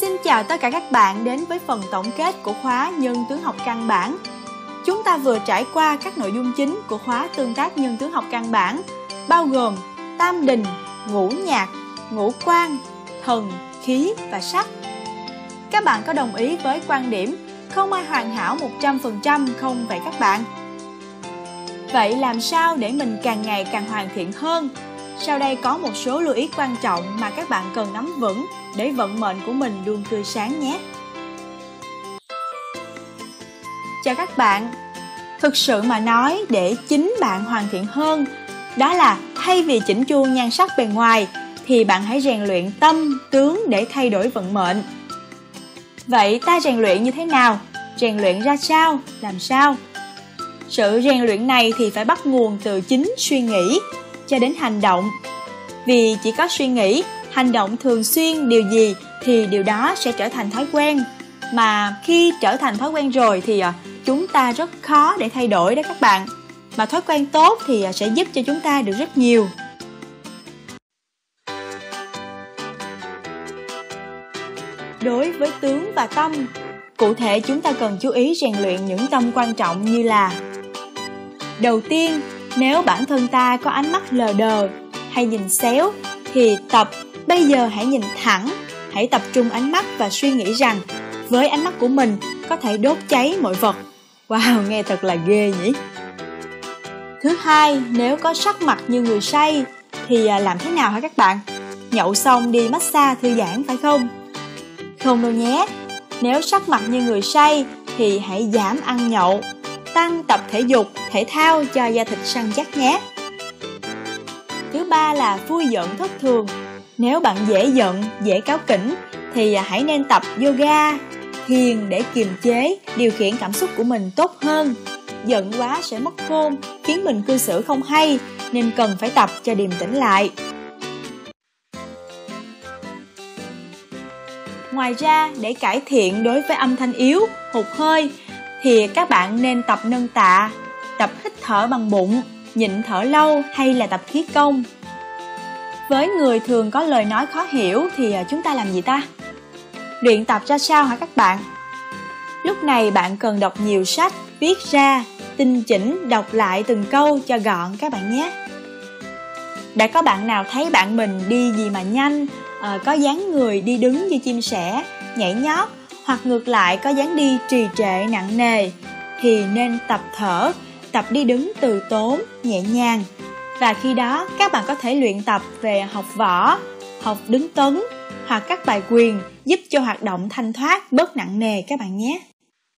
xin chào tất cả các bạn đến với phần tổng kết của khóa Nhân tướng học căn bản. Chúng ta vừa trải qua các nội dung chính của khóa tương tác nhân tướng học căn bản, bao gồm tam đình, ngũ nhạc, ngũ quan, thần, khí và sắc. Các bạn có đồng ý với quan điểm không ai hoàn hảo 100% không vậy các bạn? Vậy làm sao để mình càng ngày càng hoàn thiện hơn? Sau đây có một số lưu ý quan trọng mà các bạn cần nắm vững để vận mệnh của mình luôn tươi sáng nhé. Chào các bạn. Thực sự mà nói để chính bạn hoàn thiện hơn, đó là thay vì chỉnh chu nhan sắc bề ngoài thì bạn hãy rèn luyện tâm, tướng để thay đổi vận mệnh. Vậy ta rèn luyện như thế nào? Rèn luyện ra sao? Làm sao? Sự rèn luyện này thì phải bắt nguồn từ chính suy nghĩ cho đến hành động. Vì chỉ có suy nghĩ, hành động thường xuyên điều gì thì điều đó sẽ trở thành thói quen. Mà khi trở thành thói quen rồi thì à, chúng ta rất khó để thay đổi đó các bạn. Mà thói quen tốt thì à, sẽ giúp cho chúng ta được rất nhiều. Đối với tướng và tâm cụ thể chúng ta cần chú ý rèn luyện những tâm quan trọng như là, đầu tiên nếu bản thân ta có ánh mắt lờ đờ hay nhìn xéo thì tập Bây giờ hãy nhìn thẳng, hãy tập trung ánh mắt và suy nghĩ rằng với ánh mắt của mình có thể đốt cháy mọi vật. Wow, nghe thật là ghê nhỉ. Thứ hai, nếu có sắc mặt như người say thì à, làm thế nào hả các bạn? Nhậu xong đi massage thư giãn phải không? Không đâu nhé. Nếu sắc mặt như người say thì hãy giảm ăn nhậu, tăng tập thể dục, thể thao cho da thịt săn chắc nhé. Thứ ba là vui giận thất thường nếu bạn dễ giận, dễ cáu kỉnh thì à, hãy nên tập yoga, thiền để kiềm chế, điều khiển cảm xúc của mình tốt hơn. Giận quá sẽ mất khôn, khiến mình cư xử không hay, nên cần phải tập cho điềm tĩnh lại. Ngoài ra, để cải thiện đối với âm thanh yếu, hụt hơi, thì các bạn nên tập nâng tạ, tập hít thở bằng bụng, nhịn thở lâu hay là tập khí công. Với người thường có lời nói khó hiểu thì à, chúng ta làm gì ta? Luyện tập ra sao hả các bạn? Lúc này bạn cần đọc nhiều sách viết ra tinh chỉnh đọc lại từng câu cho gọn các bạn nhé. Đã có bạn nào thấy bạn mình đi gì mà nhanh à, có dáng người đi đứng như chim sẻ nhảy nhót hoặc ngược lại có dáng đi trì trệ nặng nề thì nên tập thở tập đi đứng từ tốn nhẹ nhàng và khi đó các bạn có thể luyện tập về học võ, học đứng tấn hoặc các bài quyền giúp cho hoạt động thanh thoát bớt nặng nề các bạn nhé.